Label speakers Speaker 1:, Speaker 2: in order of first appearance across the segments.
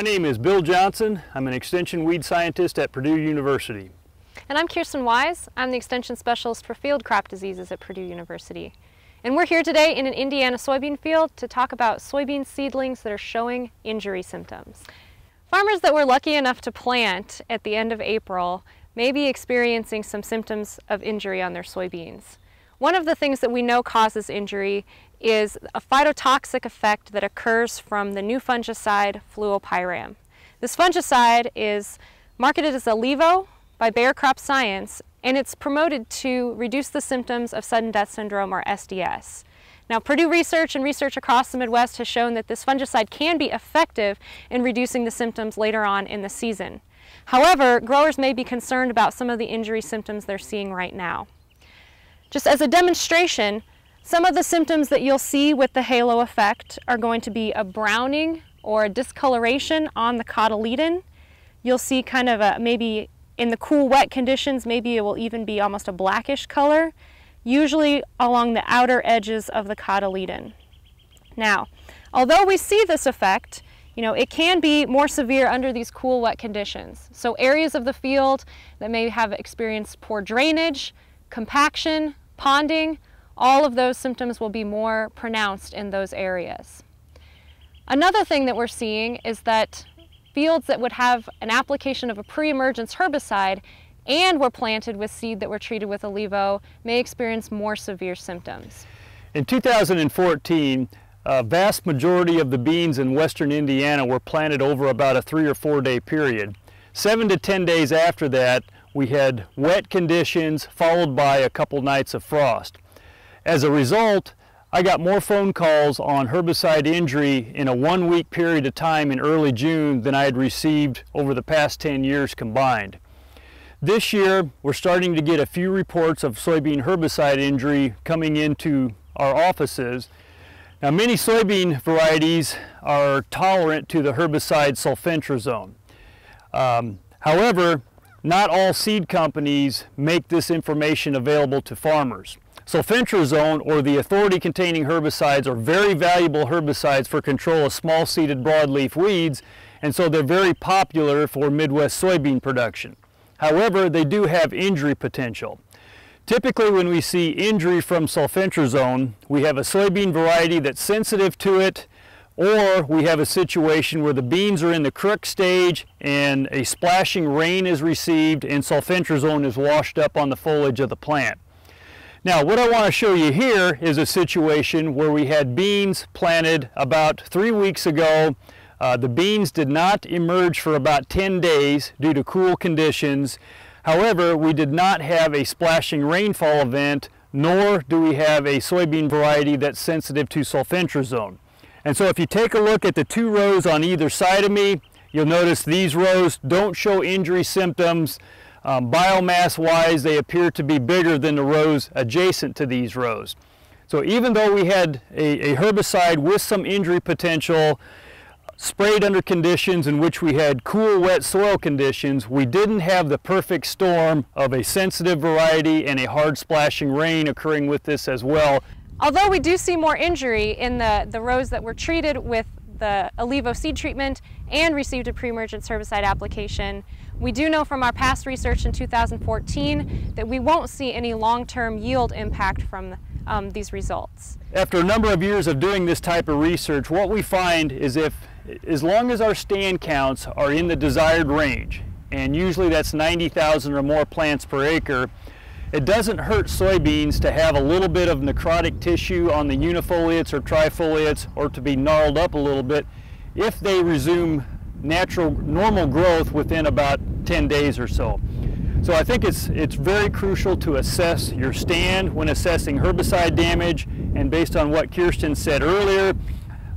Speaker 1: My name is Bill Johnson. I'm an extension weed scientist at Purdue University.
Speaker 2: And I'm Kiersten Wise. I'm the extension specialist for field crop diseases at Purdue University. And we're here today in an Indiana soybean field to talk about soybean seedlings that are showing injury symptoms. Farmers that were lucky enough to plant at the end of April may be experiencing some symptoms of injury on their soybeans. One of the things that we know causes injury is a phytotoxic effect that occurs from the new fungicide fluopyram. This fungicide is marketed as ILeVO by Bayer Crop Science and it's promoted to reduce the symptoms of sudden death syndrome or SDS. Now Purdue research and research across the Midwest has shown that this fungicide can be effective in reducing the symptoms later on in the season. However, growers may be concerned about some of the injury symptoms they're seeing right now. Just as a demonstration, some of the symptoms that you'll see with the halo effect are going to be a browning or a discoloration on the cotyledon. You'll see kind of a maybe in the cool wet conditions, maybe it will even be almost a blackish color, usually along the outer edges of the cotyledon. Now, although we see this effect, you know, it can be more severe under these cool wet conditions. So areas of the field that may have experienced poor drainage, compaction, ponding, all of those symptoms will be more pronounced in those areas. Another thing that we're seeing is that fields that would have an application of a pre-emergence herbicide and were planted with seed that were treated with ILeVO may experience more severe symptoms.
Speaker 1: In 2014, a vast majority of the beans in western Indiana were planted over about a three or four day period. Seven to 10 days after that, we had wet conditions followed by a couple nights of frost. As a result, I got more phone calls on herbicide injury in a one week period of time in early June than I had received over the past 10 years combined. This year, we're starting to get a few reports of soybean herbicide injury coming into our offices. Now, many soybean varieties are tolerant to the herbicide sulfentrazone. Um, however, not all seed companies make this information available to farmers. Sulfentrazone or the authority-containing herbicides are very valuable herbicides for control of small-seeded broadleaf weeds, and so they're very popular for Midwest soybean production. However, they do have injury potential. Typically when we see injury from sulfentrazone, we have a soybean variety that's sensitive to it, or we have a situation where the beans are in the crook stage and a splashing rain is received and sulfentrazone is washed up on the foliage of the plant. Now what I want to show you here is a situation where we had beans planted about three weeks ago. Uh, the beans did not emerge for about 10 days due to cool conditions. However, we did not have a splashing rainfall event, nor do we have a soybean variety that's sensitive to sulfentrazone. And so if you take a look at the two rows on either side of me, you'll notice these rows don't show injury symptoms. Um, biomass wise, they appear to be bigger than the rows adjacent to these rows. So even though we had a, a herbicide with some injury potential, sprayed under conditions in which we had cool, wet soil conditions, we didn't have the perfect storm of a sensitive variety and a hard splashing rain occurring with this as well.
Speaker 2: Although we do see more injury in the, the rows that were treated with the ILeVO seed treatment and received a pre-emergence herbicide application, we do know from our past research in 2014 that we won't see any long-term yield impact from um, these results.
Speaker 1: After a number of years of doing this type of research, what we find is if, as long as our stand counts are in the desired range, and usually that's 90,000 or more plants per acre, it doesn't hurt soybeans to have a little bit of necrotic tissue on the unifoliates or trifoliates or to be gnarled up a little bit if they resume natural normal growth within about 10 days or so. So I think it's, it's very crucial to assess your stand when assessing herbicide damage and based on what Kiersten said earlier,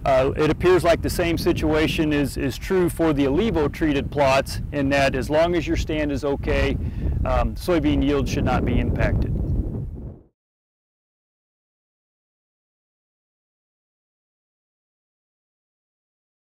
Speaker 1: uh, it appears like the same situation is, is true for the ILeVO treated plots in that as long as your stand is okay, um, soybean yield should not be impacted.